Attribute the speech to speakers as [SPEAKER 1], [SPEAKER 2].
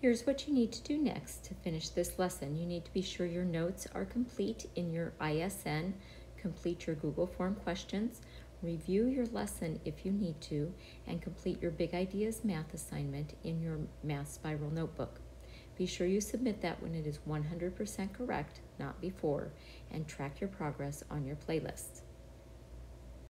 [SPEAKER 1] Here's what you need to do next to finish this lesson. You need to be sure your notes are complete in your ISN, complete your Google form questions, review your lesson if you need to, and complete your Big Ideas math assignment in your Math Spiral notebook. Be sure you submit that when it is 100% correct, not before, and track your progress on your playlist.